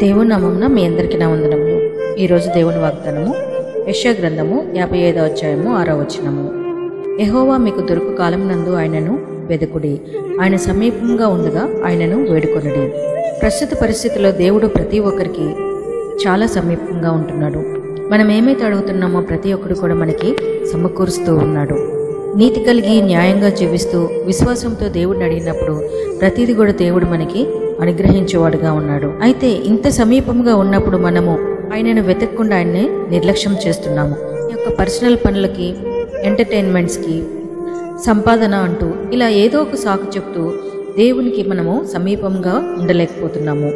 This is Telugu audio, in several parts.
దేవుని నామమున మీ అందరికీ నా వందనములు. ఈరోజు దేవుని వాగ్దానము యశ గ్రంథము యాభై ఐదో అధ్యాయము ఆరో వచనము. ఎహోవా మీకు దొరుకు కాలం నందు ఆయనను వెదకుడి. ఆయన సమీపంగా ఉండగా ఆయనను వేడుకొనడి. ప్రస్తుత పరిస్థితిలో దేవుడు ప్రతి ఒక్కరికి చాలా సమీపంగా ఉంటున్నాడు. మనం ఏమైతే అడుగుతున్నామో ప్రతి ఒక్కరు కూడా మనకి సమకూరుస్తూ ఉన్నాడు. నీతి కలిగి న్యాయంగా జీవిస్తూ విశ్వాసంతో దేవుడిని అడిగినప్పుడు ప్రతిదీ కూడా దేవుడు మనకి అనుగ్రహించేవాడుగా ఉన్నాడు. అయితే ఇంత సమీపంగా ఉన్నప్పుడు మనము ఆయనను వెతకకుండా ఆయన్ని నిర్లక్ష్యం చేస్తున్నాము. ఈ యొక్క పర్సనల్ పనులకి ఎంటర్టైన్మెంట్స్కి సంపాదన అంటూ ఇలా ఏదో ఒక సాకు చెప్తూ దేవునికి మనము సమీపంగా ఉండలేకపోతున్నాము.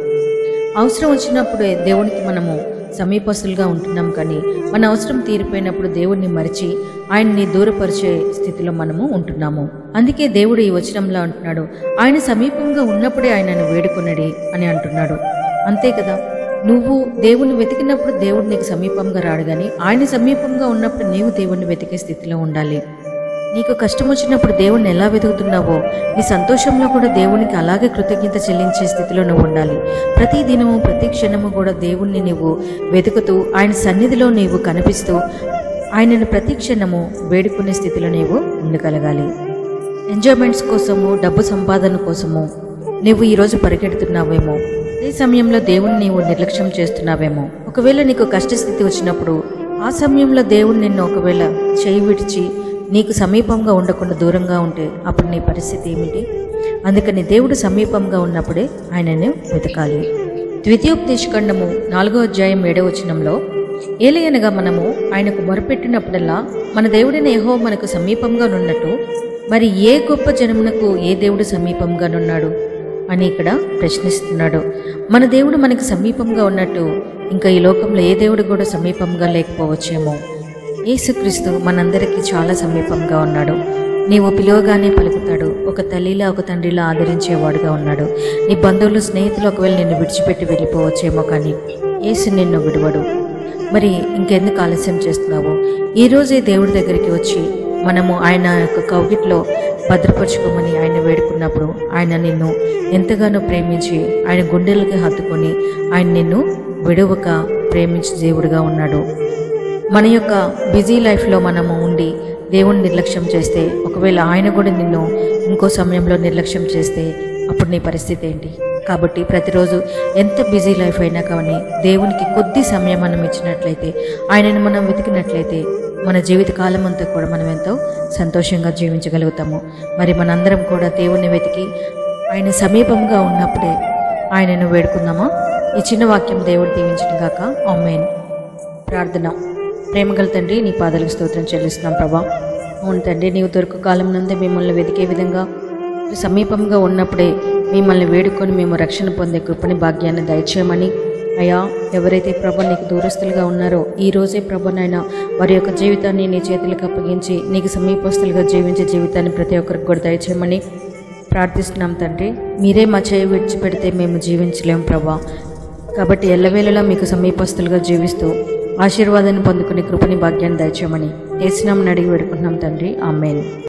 అవసరం వచ్చినప్పుడే దేవునికి మనము సమీపస్తులుగా ఉంటున్నాం కానీ మన అవసరం తీరిపోయినప్పుడు దేవుణ్ణి మరిచి ఆయన్ని దూరపరిచే స్థితిలో మనము ఉంటున్నాము. అందుకే దేవుడు ఈ వచనంలో అంటున్నాడు ఆయన సమీపంగా ఉన్నప్పుడే ఆయనను వేడుకొనడి అని అంటున్నాడు. అంతే కదా? నువ్వు దేవుణ్ణి వెతికినప్పుడు దేవుడు నీకు సమీపంగా రాడు కానీ ఆయన సమీపంగా ఉన్నప్పుడు నీవు దేవుణ్ణి వెతికే స్థితిలో ఉండాలి. నీకు కష్టం వచ్చినప్పుడు దేవుణ్ణి ఎలా వెతుకుతున్నావో నీ సంతోషంలో కూడా దేవునికి అలాగే కృతజ్ఞత చెల్లించే స్థితిలో నువ్వు ఉండాలి. ప్రతి దినము ప్రతి క్షణము కూడా దేవుణ్ణి నువ్వు వెతుకుతూ ఆయన సన్నిధిలో నీవు కనిపిస్తూ ఆయనను ప్రతి క్షణము వేడుకునే స్థితిలో నీవు ఉండగలగాలి. ఎంజాయ్మెంట్స్ కోసము డబ్బు సంపాదన కోసము నువ్వు ఈరోజు పరిగెడుతున్నావేమో అదే సమయంలో దేవుణ్ణి నీవు నిర్లక్ష్యం చేస్తున్నావేమో. ఒకవేళ నీకు కష్టస్థితి వచ్చినప్పుడు ఆ సమయంలో దేవుడు నిన్ను ఒకవేళ చేయి విడిచి నీకు సమీపంగా ఉండకుండా దూరంగా ఉంటే అప్పుడు నీ పరిస్థితి ఏమిటి? అందుకని దేవుడు సమీపంగా ఉన్నప్పుడే ఆయనను వెతకాలి. ద్వితీయోపదేశఖండము నాలుగో అధ్యాయం ఏడవ వచనంలో ఏలయనగా మనము ఆయనకు మొరపెట్టినప్పుడల్లా మన దేవుడైన యహో మనకు సమీపంగా నున్నట్టు మరి ఏ గొప్ప జనమునకు ఏ దేవుడు సమీపంగా నున్నాడు? అని ఇక్కడ ప్రశ్నిస్తున్నాడు. మన దేవుడు మనకు సమీపంగా ఉన్నట్టు ఇంకా ఈ లోకంలో ఏ దేవుడు కూడా సమీపంగా లేకపోవచ్చేమో. యేసుక్రీస్తు మనందరికీ చాలా సమీపంగా ఉన్నాడు. నీవు పిలువగానే పలుకుతాడు. ఒక తల్లిలా ఒక తండ్రిలా ఆదరించేవాడుగా ఉన్నాడు. నీ బంధువులు స్నేహితులు ఒకవేళ నిన్ను విడిచిపెట్టి వెళ్ళిపోవచ్చేమో కానీ యేసు నిన్ను విడవడు. మరి ఇంకెందుకు ఆలస్యం చేస్తున్నావు? ఈరోజే దేవుడి దగ్గరికి వచ్చి మనము ఆయన యొక్క కౌగిట్లో భద్రపరచుకోమని ఆయన వేడుకున్నప్పుడు ఆయన నిన్ను ఎంతగానో ప్రేమించి ఆయన గుండెలకి హత్తుకొని ఆయన నిన్ను విడవక ప్రేమించి దేవుడిగా ఉన్నాడు. మన యొక్క బిజీ లైఫ్లో మనము ఉండి దేవుని నిర్లక్ష్యం చేస్తే ఒకవేళ ఆయన కూడా నిన్ను ఇంకో సమయంలో నిర్లక్ష్యం చేస్తే అప్పుడు నీ పరిస్థితి ఏంటి? కాబట్టి ప్రతిరోజు ఎంత బిజీ లైఫ్ అయినా కానీ దేవునికి కొద్ది సమయం మనం ఇచ్చినట్లయితే ఆయనను మనం వెతికినట్లయితే మన జీవిత కాలం అంతా కూడా మనం ఎంతో సంతోషంగా జీవించగలుగుతాము. మరి మనందరం కూడా దేవుణ్ణి వెతికి ఆయన సమీపంగా ఉన్నప్పుడే ఆయనను వేడుకుందామా? ఈ చిన్న వాక్యం దేవుడు దీవించిన గాక. ఆమెన్. ప్రార్థన. ప్రేమగల తండ్రి నీ పాదాలకు స్తోత్రం చెల్లిస్తున్నాం ప్రభా. అవును తండ్రి నీవు దొరుకు కాలం నందే మిమ్మల్ని వెతికే విధంగా సమీపంగా ఉన్నప్పుడే మిమ్మల్ని వేడుకొని మేము రక్షణ పొందే కృపని భాగ్యాన్ని దయచేయమని. అయ్యా ఎవరైతే ప్రభ నీకు దూరస్తులుగా ఉన్నారో ఈ రోజే ప్రభనైనా వారి యొక్క జీవితాన్ని నీ చేతులకు అప్పగించి నీకు సమీపస్తులుగా జీవించే జీవితాన్ని ప్రతి ఒక్కరికి కూడా దయచేయమని ప్రార్థిస్తున్నాం తండ్రి. మీరే మా చేయి విడిచిపెడితే మేము జీవించలేము ప్రభా. కాబట్టి ఎల్లవేళలా మీకు సమీపస్తులుగా జీవిస్తూ ఆశీర్వాదాన్ని పొందుకునే కృపని భాగ్యాన్ని దయచేయమని ఏసునామని అడిగి పెడుకుంటున్నాం తండ్రి. ఆమెన్.